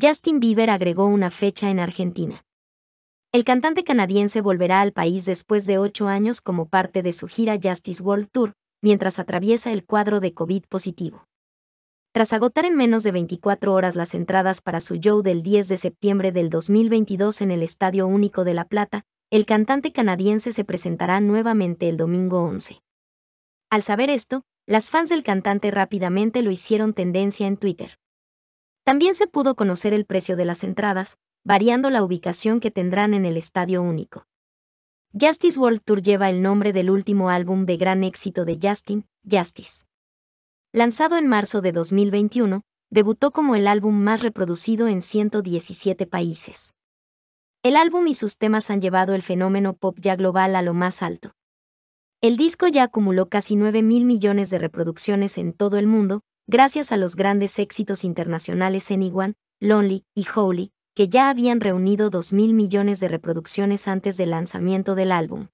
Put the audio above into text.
Justin Bieber agregó una fecha en Argentina. El cantante canadiense volverá al país después de ocho años como parte de su gira Justice World Tour, mientras atraviesa el cuadro de COVID positivo. Tras agotar en menos de 24 horas las entradas para su show del 10 de septiembre del 2022 en el Estadio Único de La Plata, el cantante canadiense se presentará nuevamente el domingo 11. Al saber esto, las fans del cantante rápidamente lo hicieron tendencia en Twitter. También se pudo conocer el precio de las entradas, variando la ubicación que tendrán en el Estadio Único. Justice World Tour lleva el nombre del último álbum de gran éxito de Justin, Justice. Lanzado en marzo de 2021, debutó como el álbum más reproducido en 117 países. El álbum y sus temas han llevado el fenómeno pop ya global a lo más alto. El disco ya acumuló casi 9 mil millones de reproducciones en todo el mundo, gracias a los grandes éxitos internacionales Anyone, Lonely y Holy, que ya habían reunido 2 mil millones de reproducciones antes del lanzamiento del álbum.